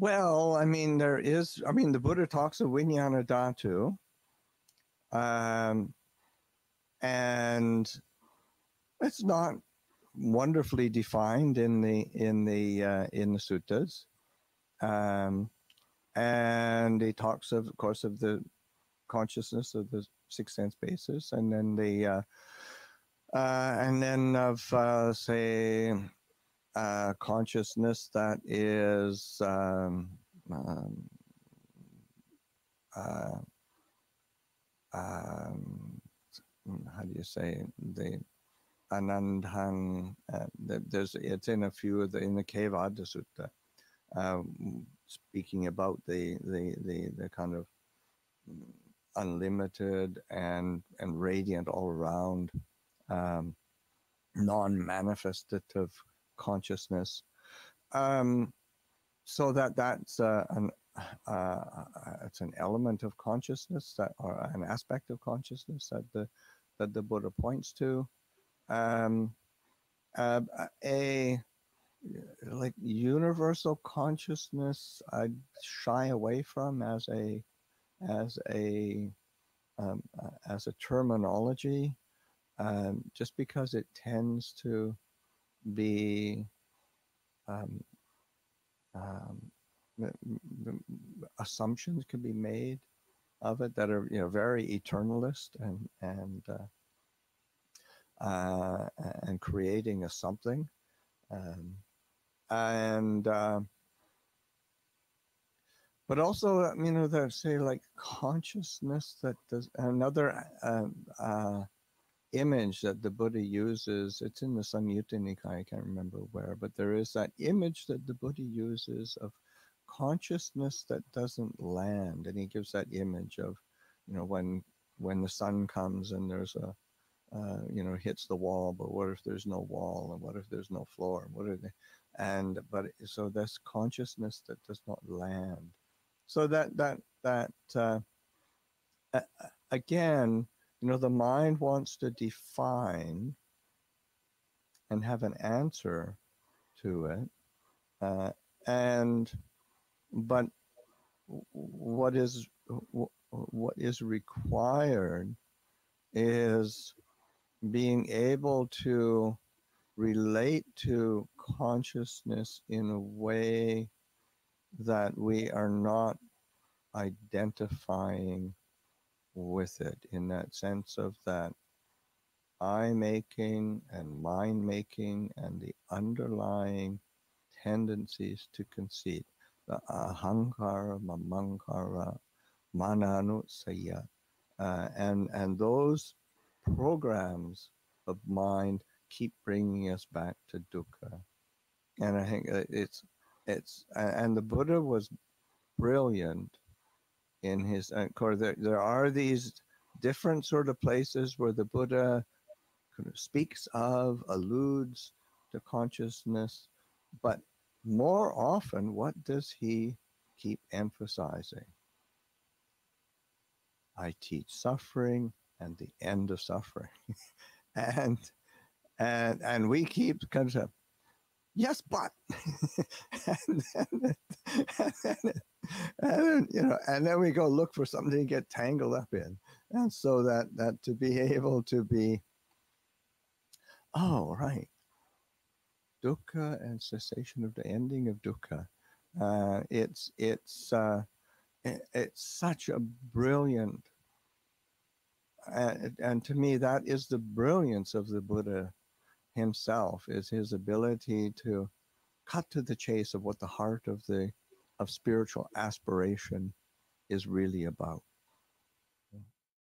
Well, I mean, there is. I mean, the Buddha talks of Vijnana Dhatu, um, and it's not wonderfully defined in the in the uh, in the suttas. Um, and he talks of, of course, of the consciousness of the six sense basis, and then the uh, uh, and then of uh, say uh, consciousness that is um, um, uh, um, how do you say the Anandhang. Uh, there's it's in a few of the in the Kevaddha Sutta, um, speaking about the the the the kind of unlimited and and radiant all around um, non-manifestative consciousness. Um, so that that's uh, an uh, it's an element of consciousness that or an aspect of consciousness that the that the Buddha points to um, uh, a like universal consciousness I'd shy away from as a as a um, uh, as a terminology um, just because it tends to be um, um assumptions can be made of it that are you know very eternalist and and uh, uh, and creating a something. Um, and uh, but also, you know, that say like consciousness that does another uh, uh, image that the Buddha uses. It's in the Samyutta Nikaya, I can't remember where, but there is that image that the Buddha uses of consciousness that doesn't land, and he gives that image of, you know, when when the sun comes and there's a uh, you know, hits the wall, but what if there's no wall and what if there's no floor? What are they? And but so this consciousness that does not land. So that that that uh, again, you know, the mind wants to define and have an answer to it, uh, and but what is what is required is being able to relate to consciousness in a way that we are not identifying with it in that sense of that I making and mind making and the underlying tendencies to conceit, the ahankara, mamankara, mananusaya, uh, and and those programs of mind keep bringing us back to dukkha. And I think it's it's and the Buddha was brilliant in his. Uh, of course, there, there are these different sort of places where the Buddha kind of speaks of, alludes to consciousness, but more often, what does he keep emphasizing? I teach suffering and the end of suffering. and and and we keep kind of yes, but and, then, and, then, and then, you know, and then we go look for something to get tangled up in, and so that that to be able to be, oh right, dukkha and cessation of the ending of dukkha. Uh, it's it's uh, it, it's such a brilliant and, and to me that is the brilliance of the buddha himself is his ability to cut to the chase of what the heart of the of spiritual aspiration is really about